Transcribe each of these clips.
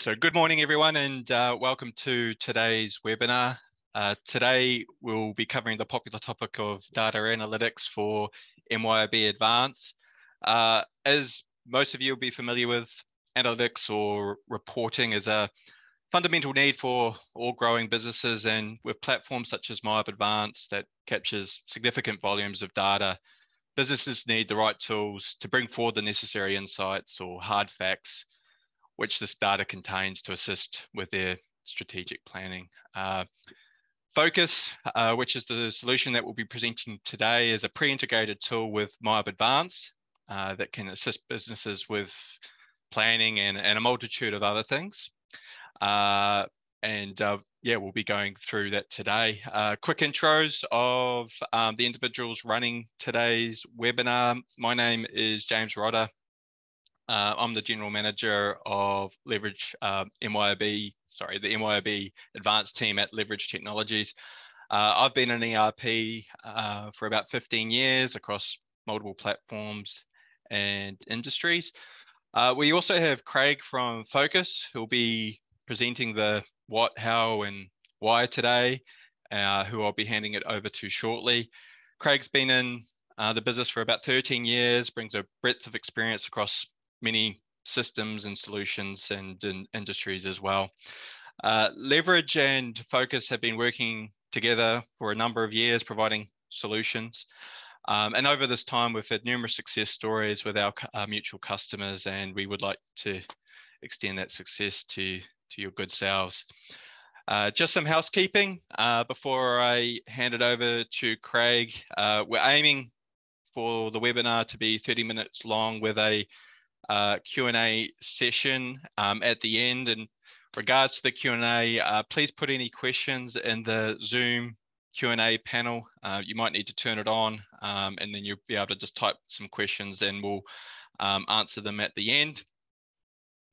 So good morning, everyone, and uh, welcome to today's webinar. Uh, today, we'll be covering the popular topic of data analytics for MYOB Advance. Uh, as most of you will be familiar with, analytics or reporting is a fundamental need for all growing businesses and with platforms such as MYOB Advance that captures significant volumes of data, businesses need the right tools to bring forward the necessary insights or hard facts which this data contains to assist with their strategic planning. Uh, Phocas, uh, which is the solution that we'll be presenting today, is a pre-integrated tool with MYOB Advance uh, that can assist businesses with planning and, and a multitude of other things. Uh, and uh, yeah, we'll be going through that today. Uh, quick intros of um, the individuals running today's webinar. My name is James Rodder. Uh, I'm the general manager of Leverage uh, MYOB, sorry, the MYOB advanced team at Leverage Technologies. Uh, I've been in ERP uh, for about 15 years across multiple platforms and industries. Uh, we also have Craig from Phocas, who'll be presenting the what, how, and why today, uh, who I'll be handing it over to shortly. Craig's been in the business for about 13 years, brings a breadth of experience across many systems and solutions and, industries as well. Uh, Leverage and Phocas have been working together for a number of years, providing solutions. Um, and over this time, we've had numerous success stories with our, our, mutual customers, and we would like to extend that success to, to your good selves. Uh, just some housekeeping uh, before I hand it over to Craig. Uh, we're aiming for the webinar to be 30 minutes long with a uh, Q&A session um, at the end. And regards to the Q&A, uh, please put any questions in the Zoom Q&A panel. Uh, you might need to turn it on um, and then you'll be able to just type some questions and we'll um, answer them at the end.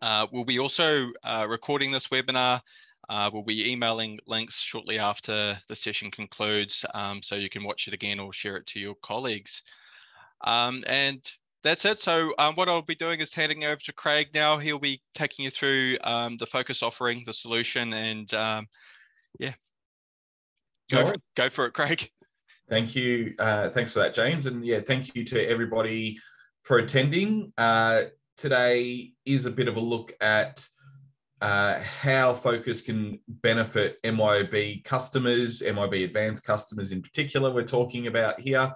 Uh, we'll be also uh, recording this webinar. Uh, we'll be emailing links shortly after the session concludes um, so you can watch it again or share it to your colleagues. Um, and that's it. So um, what I'll be doing is handing over to Craig now. He'll be taking you through um, the Phocas offering, the solution, and um, yeah, go, for, go for it, Craig. Thank you. Uh, thanks for that, James. And yeah, thank you to everybody for attending. Uh, today is a bit of a look at uh, how Phocas can benefit MYOB customers, MYOB advanced customers in particular, we're talking about here.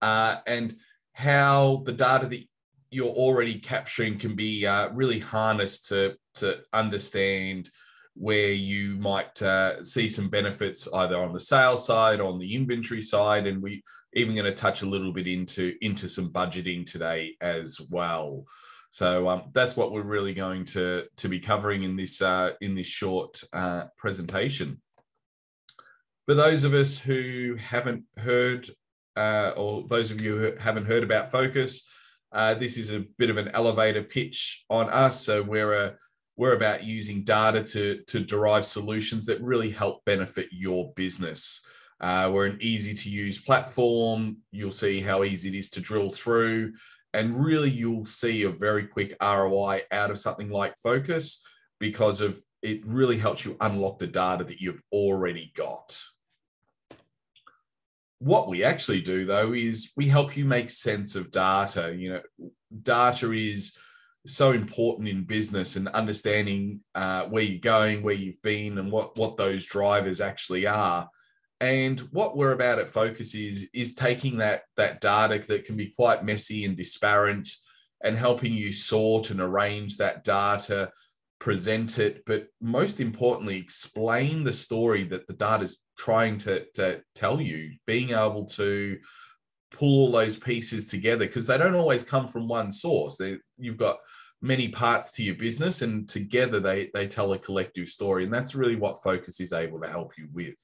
Uh, and how the data that you're already capturing can be uh, really harnessed to, to understand where you might uh, see some benefits either on the sales side or on the inventory side. And we even going to touch a little bit into, into some budgeting today as well. So um, that's what we're really going to, to be covering in this, uh, in this short uh, presentation. For those of us who haven't heard uh, or those of you who haven't heard about Phocas, uh, this is a bit of an elevator pitch on us. So we're a we're about using data to to derive solutions that really help benefit your business. Uh, we're an easy to use platform. You'll see how easy it is to drill through, and really you'll see a very quick ROI out of something like Phocas because of it really helps you unlock the data that you've already got. What we actually do, though, is we help you make sense of data. You know, data is so important in business and understanding uh, where you're going, where you've been, and what what those drivers actually are. And what we're about at Phocas is is taking that that data that can be quite messy and disparate, and helping you sort and arrange that data, present it, but most importantly, explain the story that the data is trying to, to tell you, being able to pull all those pieces together because they don't always come from one source. They, you've got many parts to your business, and together they they tell a collective story, and that's really what Phocas is able to help you with.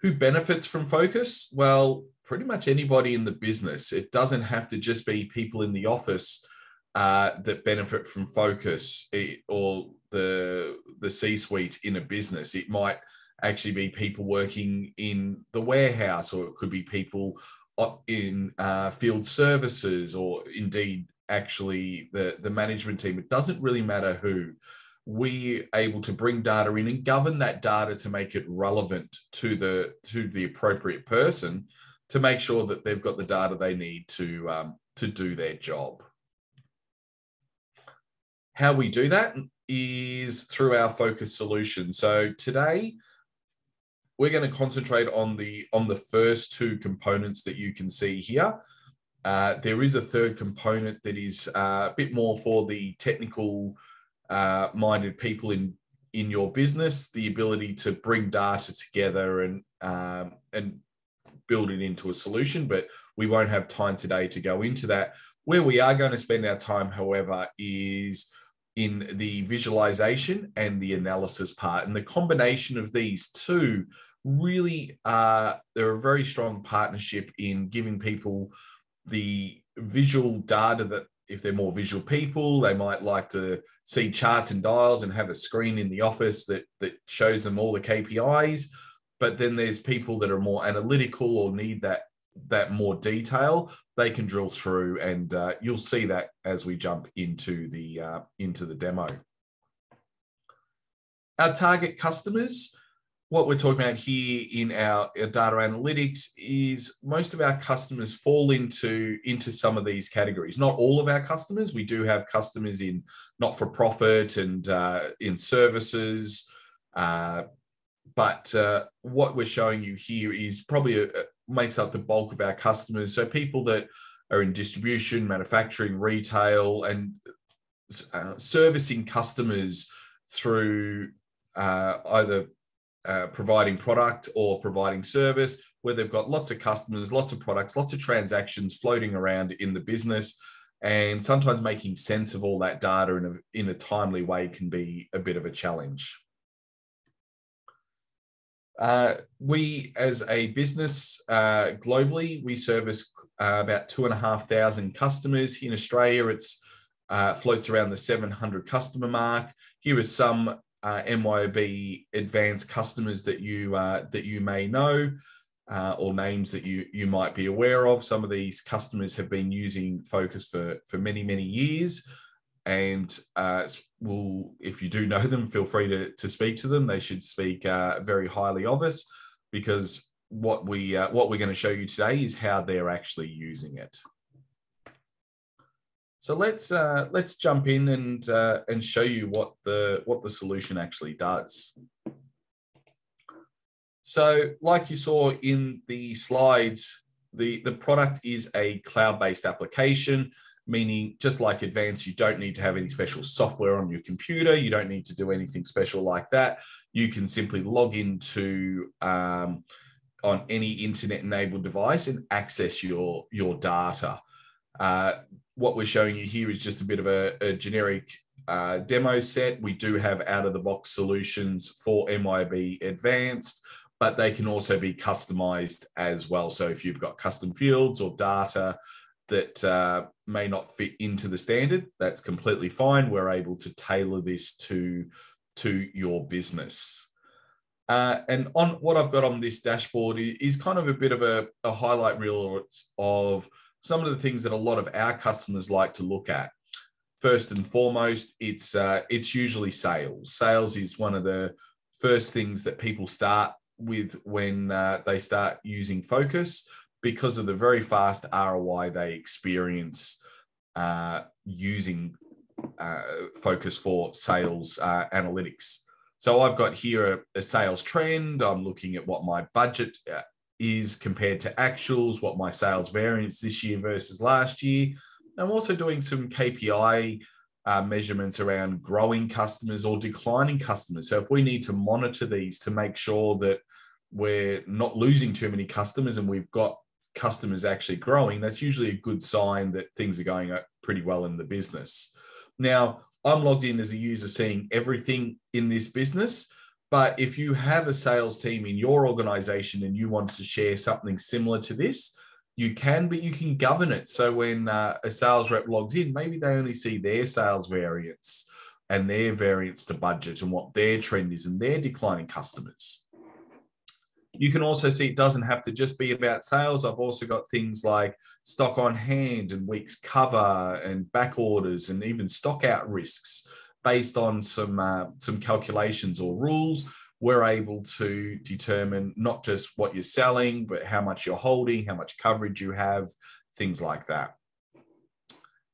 Who benefits from Phocas? Well, pretty much anybody in the business. It doesn't have to just be people in the office uh, that benefit from Phocas or the the C-suite in a business. It might actually be people working in the warehouse, or it could be people in uh, field services, or indeed actually the, the management team. It doesn't really matter who. We able to bring data in and govern that data to make it relevant to the to the appropriate person to make sure that they've got the data they need to um, to do their job. How we do that is through our Phocas solution. So today we're going to concentrate on the on the first two components that you can see here. Uh, there is a third component that is uh, a bit more for the technical uh, minded people in in your business, the ability to bring data together and um, and build it into a solution. But we won't have time today to go into that. Where we are going to spend our time, however, is in the visualization and the analysis part. And the combination of these two really uh, they're a very strong partnership in giving people the visual data that if they're more visual people, they might like to see charts and dials and have a screen in the office that that shows them all the KPIs. But then there's people that are more analytical or need that that more detail. They can drill through, and uh, you'll see that as we jump into the uh, into the demo. Our target customers what we're talking about here in our, our, data analytics is most of our customers fall into into some of these categories not all of our customers we do have customers in not for profit and uh, in services uh, but uh, what we're showing you here is probably a, makes up the bulk of our customers so people that are in distribution manufacturing retail and uh, servicing customers through uh, either uh, providing product or providing service where they've got lots of customers, lots of products, lots of transactions floating around in the business. And sometimes making sense of all that data in a, in a timely way can be a bit of a challenge. Uh, we, as a business uh, globally, we service uh, about two and a half thousand customers. In Australia, it's uh, floats around the 700 customer mark. Here are some uh, MYOB advanced customers that you uh, that you may know or names that you you might be aware of. Some of these customers have been using Focus for for many many years, and uh, will if you do know them, feel free to to speak to them. They should speak uh, very highly of us because what we uh, what we're going to show you today is how they're actually using it. So let's uh, let's jump in and uh, and show you what the what the solution actually does. So, like you saw in the slides, the the product is a cloud-based application, meaning just like advanced, you don't need to have any special software on your computer. You don't need to do anything special like that. You can simply log into um, on any internet-enabled device and access your your data. Uh, what we're showing you here is just a bit of a, a generic uh, demo set. We do have out of the box solutions for MYOB Advanced, but they can also be customized as well. So if you've got custom fields or data that uh, may not fit into the standard, that's completely fine. We're able to tailor this to, to your business. Uh, and on what I've got on this dashboard is kind of a bit of a, a highlight reel of some of the things that a lot of our customers like to look at. First and foremost, it's uh, it's usually sales. Sales is one of the first things that people start with when uh, they start using Phocas because of the very fast ROI they experience uh, using uh, Phocas for sales uh, analytics. So I've got here a, a, sales trend. I'm looking at what my budget uh, is compared to actuals, what my sales variance this year versus last year. I'm also doing some KPI uh, measurements around growing customers or declining customers. So if we need to monitor these to make sure that we're not losing too many customers and we've got customers actually growing, that's usually a good sign that things are going pretty well in the business. Now, I'm logged in as a user seeing everything in this business. But if you have a sales team in your organization and you want to share something similar to this, you can, but you can govern it. So when uh, a sales rep logs in, maybe they only see their sales variance and their variance to budget and what their trend is and their declining customers. You can also see it doesn't have to just be about sales. I've also got things like stock on hand and weeks cover and back orders and even stock out risks based on some uh, some calculations or rules we're able to determine not just what you're selling but how much you're holding how much coverage you have things like that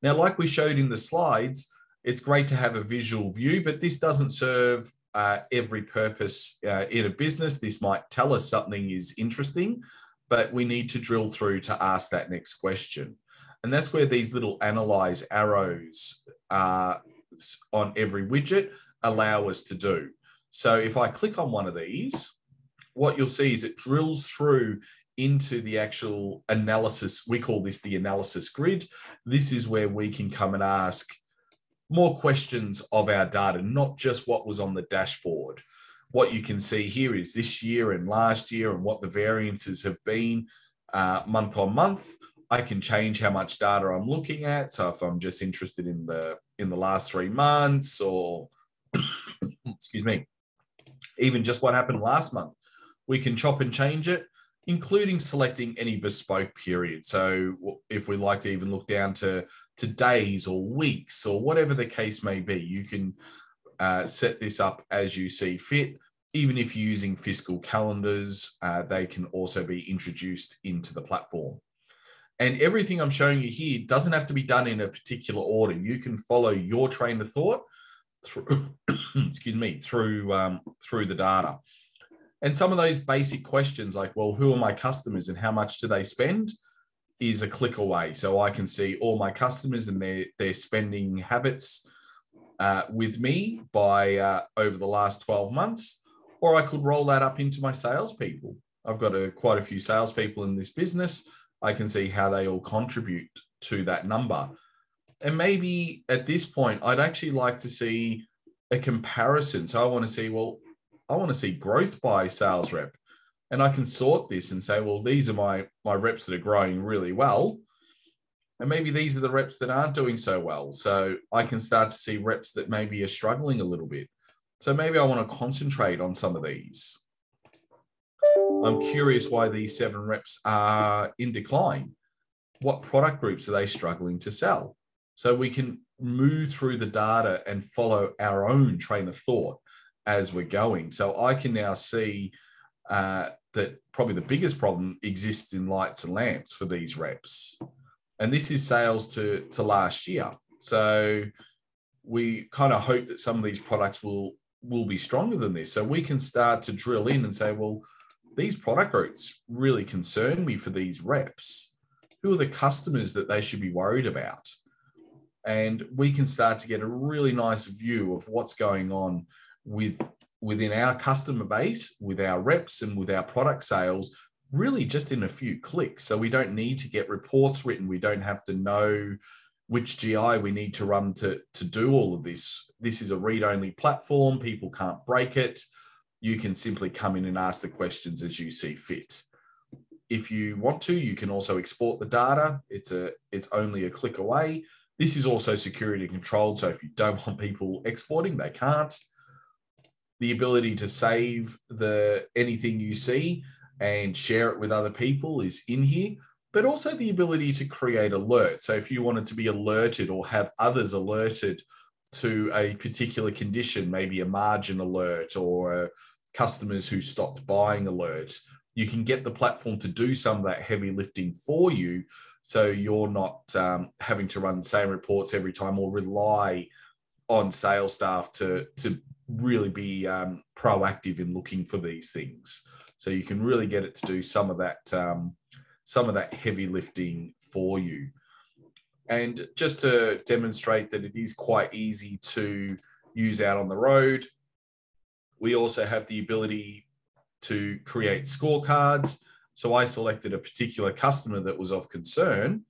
now like we showed in the slides it's great to have a visual view but this doesn't serve uh, every purpose uh, in a business this might tell us something is interesting but we need to drill through to ask that next question and that's where these little analyze arrows uh, on every widget allow us to do. So if I click on one of these, what you'll see is it drills through into the actual analysis. We call this the analysis grid. This is where we can come and ask more questions of our data, not just what was on the dashboard. What you can see here is this year and last year and what the variances have been uh, month on month. I can change how much data I'm looking at. So if I'm just interested in the in the last three months, or excuse me, even just what happened last month, we can chop and change it, including selecting any bespoke period. So if we like to even look down to to days or weeks or whatever the case may be, you can uh, set this up as you see fit. Even if you're using fiscal calendars, uh, they can also be introduced into the platform. And everything I'm showing you here doesn't have to be done in a particular order. You can follow your train of thought through, excuse me, through um, through the data. And some of those basic questions, like, well, who are my customers and how much do they spend, is a click away. So I can see all my customers and their their spending habits uh, with me by uh, over the last 12 months, or I could roll that up into my salespeople. I've got a, quite a few salespeople in this business. I can see how they all contribute to that number. And maybe at this point, I'd actually like to see a comparison. So I want to see, well, I want to see growth by sales rep. And I can sort this and say, well, these are my, my reps that are growing really well. And maybe these are the reps that aren't doing so well. So I can start to see reps that maybe are struggling a little bit. So maybe I want to concentrate on some of these. I'm curious why these seven reps are in decline. What product groups are they struggling to sell? So we can move through the data and follow our own train of thought as we're going. So I can now see uh, that probably the biggest problem exists in lights and lamps for these reps. And this is sales to, to last year. So we kind of hope that some of these products will will be stronger than this. So we can start to drill in and say, well, these product groups really concern me for these reps. Who are the customers that they should be worried about? And we can start to get a really nice view of what's going on with within our customer base, with our reps and with our product sales, really just in a few clicks. So we don't need to get reports written. We don't have to know which GI we need to run to, to do all of this. This is a read-only platform. People can't break it you can simply come in and ask the questions as you see fit. If you want to, you can also export the data. It's a it's only a click away. This is also security controlled, so if you don't want people exporting, they can't. The ability to save the anything you see and share it with other people is in here, but also the ability to create alerts. So if you wanted to be alerted or have others alerted to a particular condition, maybe a margin alert or customers who stopped buying alert. You can get the platform to do some of that heavy lifting for you. So you're not um, having to run the same reports every time or rely on sales staff to, to really be um, proactive in looking for these things. So you can really get it to do some of that, um, some of that heavy lifting for you. And just to demonstrate that it is quite easy to use out on the road, we also have the ability to create scorecards. So I selected a particular customer that was of concern.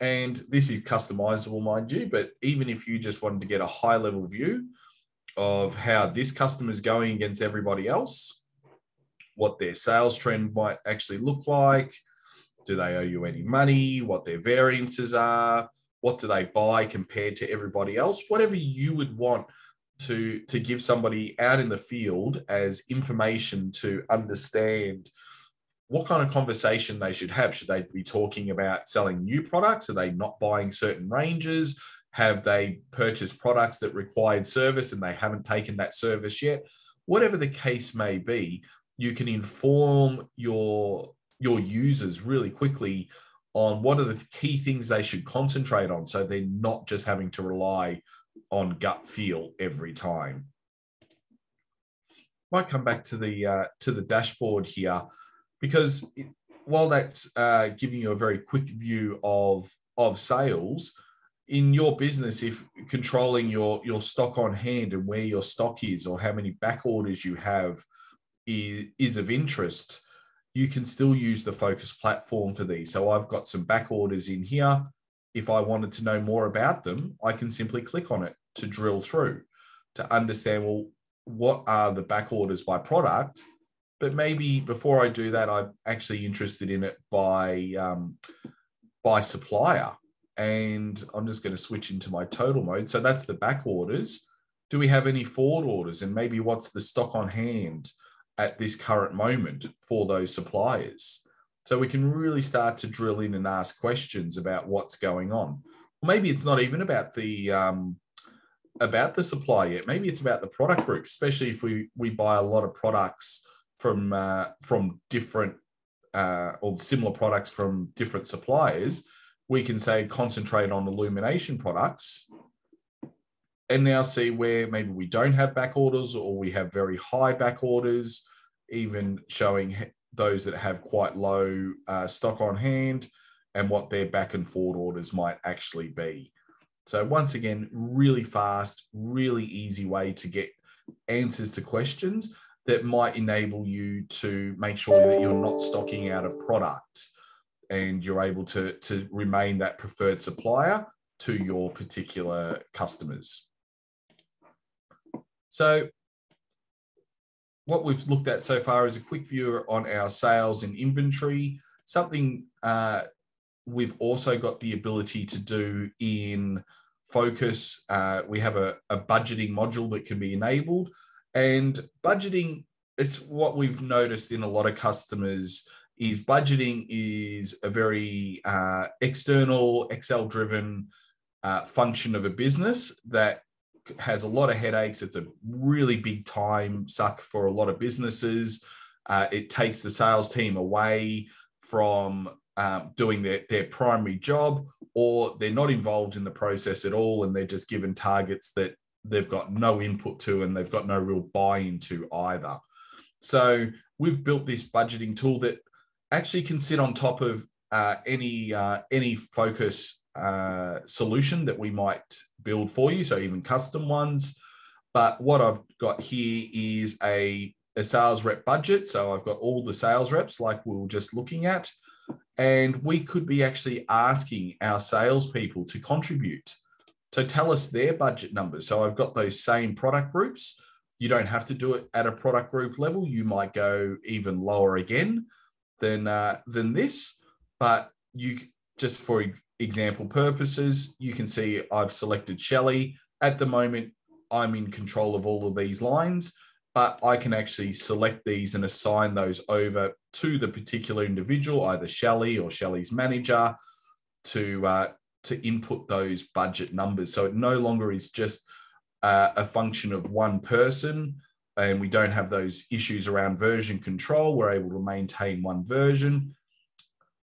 And this is customizable, mind you, but even if you just wanted to get a high level view of how this customer is going against everybody else, what their sales trend might actually look like, do they owe you any money? What their variances are? What do they buy compared to everybody else? Whatever you would want to to give somebody out in the field as information to understand what kind of conversation they should have. Should they be talking about selling new products? Are they not buying certain ranges? Have they purchased products that required service and they haven't taken that service yet? Whatever the case may be, you can inform your your users really quickly on what are the key things they should concentrate on so they're not just having to rely on gut feel every time. Might come back to the uh, to the dashboard here because while that's uh, giving you a very quick view of of sales in your business if controlling your your stock on hand and where your stock is or how many back orders you have is, is of interest you can still use the Phocas platform for these. So i've got some back orders in here. If i wanted to know more about them i can simply click on it to drill through to understand well what are the back orders by product? But maybe before I do that, I'm actually interested in it by um, by supplier, and I'm just going to switch into my total mode. So that's the back orders. Do we have any forward orders, and maybe what's the stock on hand at this current moment for those suppliers? So we can really start to drill in and ask questions about what's going on. maybe it's not even about the um, about the supply yet. Maybe it's about the product group, especially if we we buy a lot of products from uh, from different uh, or similar products from different suppliers, we can say concentrate on illumination products and now see where maybe we don't have back orders or we have very high back orders, even showing those that have quite low uh, stock on hand and what their back and forward orders might actually be. So once again, really fast, really easy way to get answers to questions that might enable you to make sure that you're not stocking out of product and you're able to, to remain that preferred supplier to your particular customers. So what we've looked at so far is a quick view on our sales and inventory, something uh, we've also got the ability to do in Phocas. Uh, we have a, a budgeting module that can be enabled and budgeting is what we've noticed in a lot of customers is budgeting is a very uh, external, Excel driven uh, function of a business that has a lot of headaches. It's a really big time suck for a lot of businesses. Uh, it takes the sales team away from um, doing their, their primary job, or they're not involved in the process at all and they're just given targets that they've got no input to and they've got no real buy into either. So we've built this budgeting tool that actually can sit on top of uh, any uh, any Phocas uh, solution that we might build for you. So even custom ones. But what I've got here is a, a sales rep budget. So I've got all the sales reps like we were just looking at. And we could be actually asking our salespeople to contribute. So tell us their budget numbers. So I've got those same product groups. You don't have to do it at a product group level. You might go even lower again than uh, than this, but you just for example purposes, you can see I've selected Shelley. At the moment, I'm in control of all of these lines, but I can actually select these and assign those over to the particular individual, either Shelley or Shelley's manager, to uh, to input those budget numbers. So it no longer is just uh, a function of one person and we don't have those issues around version control. We're able to maintain one version.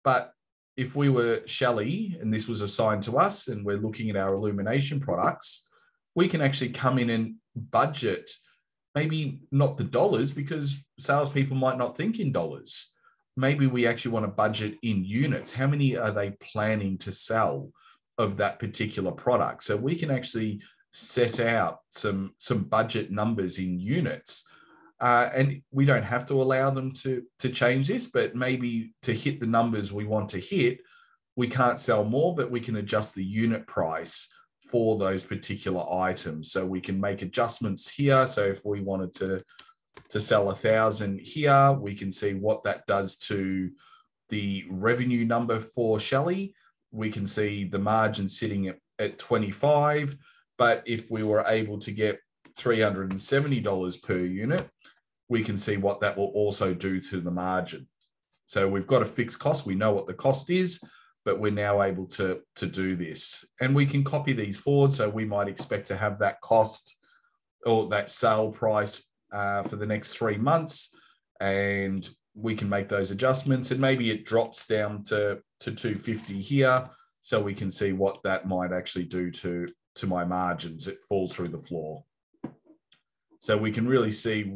But if we were Shelley and this was assigned to us and we're looking at our illumination products, we can actually come in and budget maybe not the dollars because salespeople might not think in dollars. Maybe we actually want to budget in units. How many are they planning to sell? of that particular product. So we can actually set out some some budget numbers in units. Uh, and we don't have to allow them to to change this, but maybe to hit the numbers we want to hit, we can't sell more, but we can adjust the unit price for those particular items. So we can make adjustments here. So if we wanted to to sell a thousand here, we can see what that does to the revenue number for Shelley we can see the margin sitting at, at 25. But if we were able to get $370 per unit, we can see what that will also do to the margin. So we've got a fixed cost. We know what the cost is, but we're now able to, to do this. And we can copy these forward. So we might expect to have that cost or that sale price uh, for the next three months. And we can make those adjustments. And maybe it drops down to, to 250 here. So we can see what that might actually do to, to my margins. It falls through the floor. So we can really see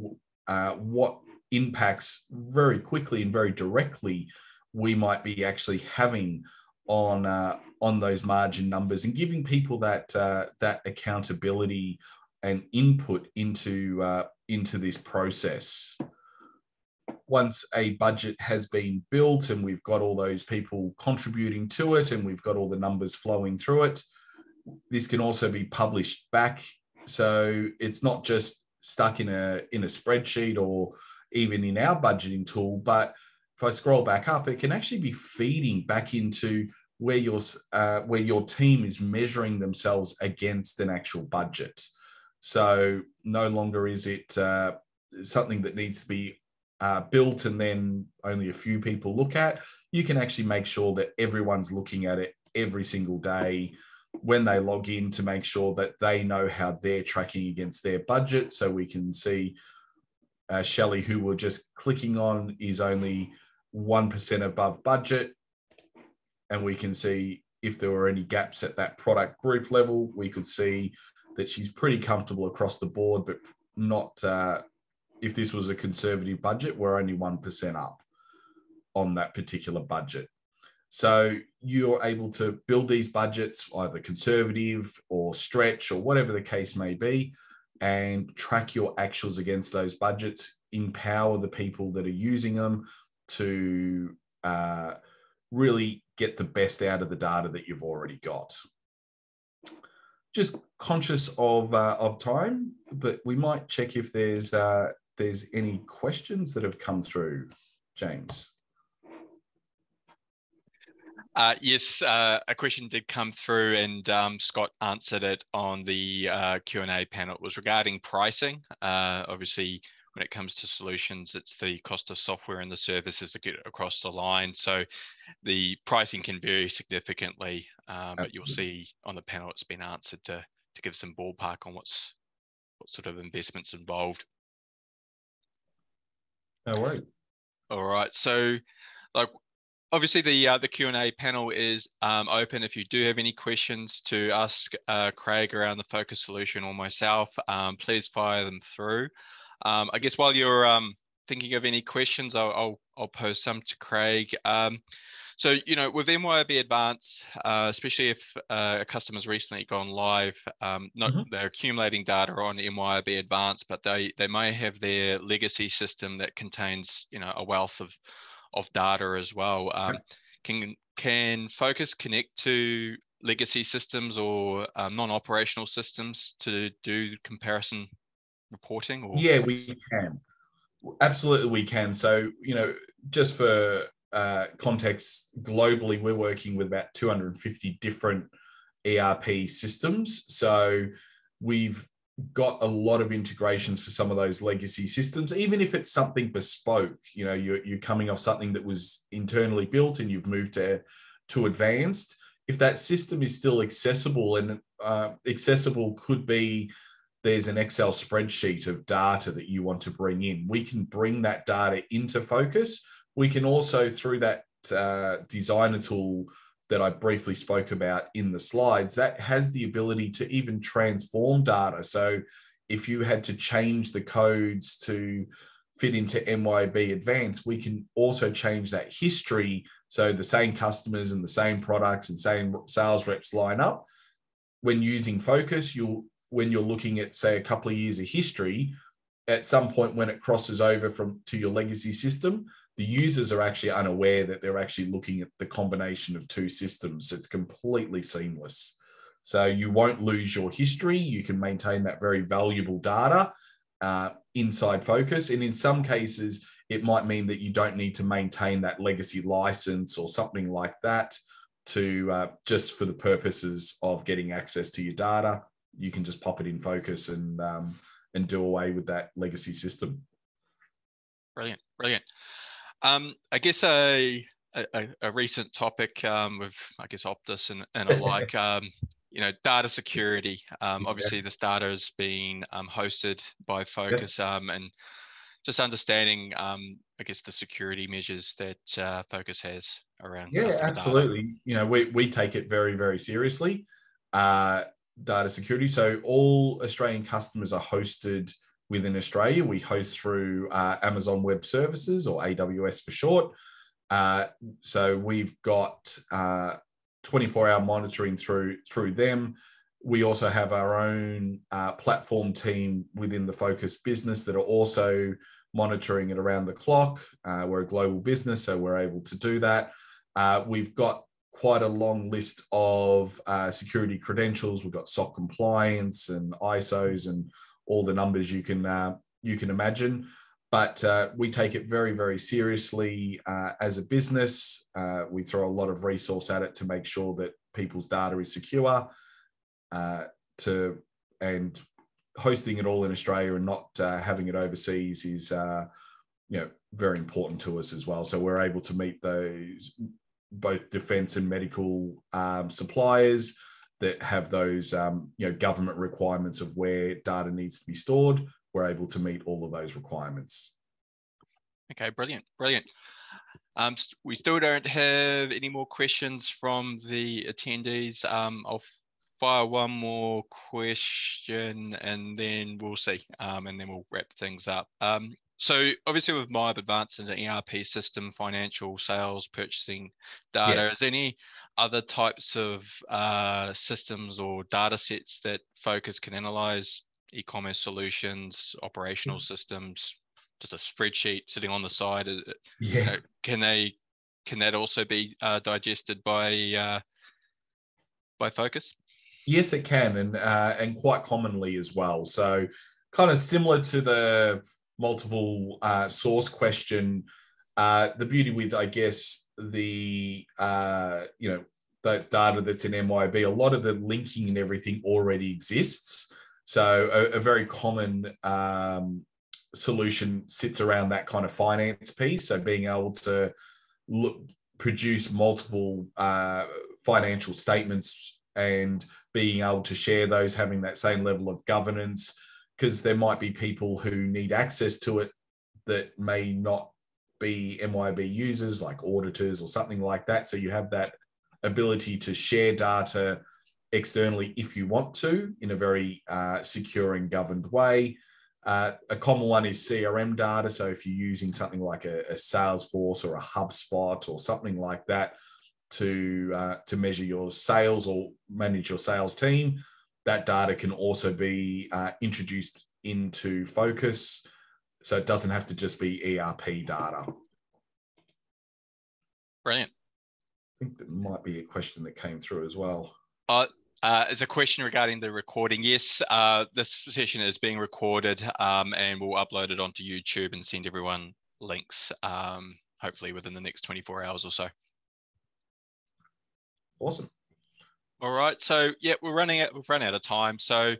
uh, what impacts very quickly and very directly we might be actually having on uh, on those margin numbers and giving people that uh, that accountability and input into uh, into this process. Once a budget has been built and we've got all those people contributing to it and we've got all the numbers flowing through it, this can also be published back. So it's not just stuck in a in a spreadsheet or even in our budgeting tool, but if I scroll back up, it can actually be feeding back into where your uh, where your team is measuring themselves against an actual budget. So no longer is it uh, something that needs to be uh, built and then only a few people look at. You can actually make sure that everyone's looking at it every single day when they log in to make sure that they know how they're tracking against their budget. So we can see uh, Shelley, who we're just clicking on, is only 1% above budget. And we can see if there were any gaps at that product group level. We could see that she's pretty comfortable across the board, but not uh, if this was a conservative budget, we're only 1% up on that particular budget. So you're able to build these budgets, either conservative or stretch or whatever the case may be, and track your actuals against those budgets, empower the people that are using them to uh, really get the best out of the data that you've already got. Just conscious of uh, of time, but we might check if there's uh, there's any questions that have come through, James. Uh, yes, uh, a question did come through, and um, Scott answered it on the uh, Q and A panel. It was regarding pricing. Uh, obviously, when it comes to solutions, it's the cost of software and the services that get across the line. So the pricing can vary significantly, um, but you'll see on the panel it's been answered to to give some ballpark on what's what sort of investments involved. No worries. All right. So, like obviously the uh, the Q and A panel is um, open. If you do have any questions to ask uh, Craig around the Phocas solution or myself, um, please fire them through. Um, I guess while you're um, thinking of any questions, I'll, I'll, I'll pose some to Craig. Um, so, you know, with MYOB Advance, uh, especially if uh, a customer's recently gone live, um, not, mm-hmm. they're accumulating data on MYOB Advance, but they, they may have their legacy system that contains, you know, a wealth of, of data as well. Um, can, can Phocas connect to legacy systems or um, non-operational systems to do comparison reporting? Or? Yeah, we can. Absolutely, we can. So, you know, just for uh, context, globally, we're working with about 250 different ERP systems. So, we've got a lot of integrations for some of those legacy systems, even if it's something bespoke. You know, you're, you're coming off something that was internally built and you've moved to, to advanced. If that system is still accessible and uh, accessible could be there's an Excel spreadsheet of data that you want to bring in. We can bring that data into Phocas. We can also, through that uh, designer tool that I briefly spoke about in the slides, that has the ability to even transform data. So if you had to change the codes to fit into MYOB Advanced, we can also change that history. So the same customers and the same products and same sales reps line up. When using Phocas, you'll when you're looking at say a couple of years of history at some point when it crosses over from to your legacy system the users are actually unaware that they're actually looking at the combination of two systems. It's completely seamless. So you won't lose your history. You can maintain that very valuable data uh, inside Phocas. And in some cases it might mean that you don't need to maintain that legacy license or something like that to uh, just for the purposes of getting access to your data. You can just pop it in Phocas and um, and do away with that legacy system. Brilliant, brilliant. Um, I guess a, a, a recent topic um, with I guess Optus and, and alike, um, you know, data security. Um, obviously, this data is being um, hosted by Phocas, yes. um, and just understanding, um, I guess, the security measures that uh, Phocas has around. Yeah, absolutely. Data. You know, we we take it very very seriously. Uh, data security. So all Australian customers are hosted within Australia. We host through uh, Amazon Web Services or AWS for short. Uh, so we've got uh, 24 hour monitoring through through them. We also have our own uh, platform team within the Phocas business that are also monitoring it around the clock. Uh, we're a global business, so we're able to do that. We've got quite a long list of uh, security credentials. We've got SOC compliance and ISOs and all the numbers you can uh, you can imagine. But uh, we take it very very seriously uh, as a business. Uh, we throw a lot of resource at it to make sure that people's data is secure. Uh, to and hosting it all in Australia and not having it overseas is you know very important to us as well. So we're able to meet those both defence and medical um, suppliers that have those um, you know government requirements of where data needs to be stored. We're able to meet all of those requirements. Okay, brilliant, brilliant. Um, we still don't have any more questions from the attendees. Um, I'll fire one more question and then we'll see, um, and then we'll wrap things up. So obviously with MYOB Advanced in the ERP system, financial, sales, purchasing data, yeah. is there any other types of uh, systems or data sets that Phocas can analyze? E-commerce solutions, operational mm-hmm. systems, just a spreadsheet sitting on the side. Yeah. You know, can they? Can that also be uh, digested by uh, by Phocas? Yes, it can, and uh, and quite commonly as well. So, kind of similar to the multiple uh, source question. Uh, the beauty with, I guess, the uh, you know the data that's in MYOB, a lot of the linking and everything already exists. So a, a very common um, solution sits around that kind of finance piece. So being able to look, produce multiple uh, financial statements and being able to share those, having that same level of governance, because there might be people who need access to it that may not be MYB users, like auditors or something like that. So you have that ability to share data externally if you want to in a very uh, secure and governed way. Uh, a common one is CRM data. So if you're using something like a, a Salesforce or a HubSpot or something like that to uh, to measure your sales or manage your sales team, that data can also be uh, introduced into Phocas. So it doesn't have to just be ERP data. Brilliant. I think there might be a question that came through as well. Uh, uh, a question regarding the recording. Yes, uh, this session is being recorded um, and we'll upload it onto YouTube and send everyone links, um, hopefully within the next 24 hours or so. Awesome. All right. So yeah, we're running out. We've run out of time. So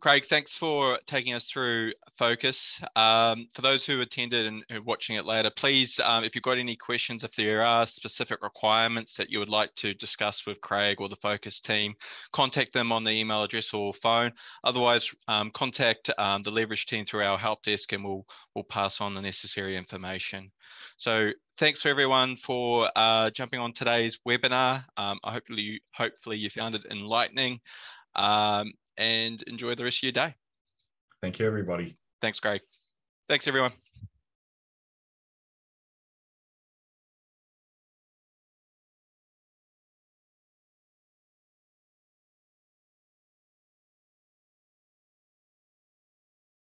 Craig, thanks for taking us through Phocas. Um, for those who attended and are watching it later, please, um, if you've got any questions, if there are specific requirements that you would like to discuss with Craig or the Phocas team, contact them on the email address or phone. Otherwise, um, contact um, the Leverage team through our help desk and we'll, we'll pass on the necessary information. So thanks for everyone for uh, jumping on today's webinar. Um, I hopefully, hopefully you found it enlightening um, and enjoy the rest of your day. Thank you, everybody. Thanks, Greg. Thanks, everyone.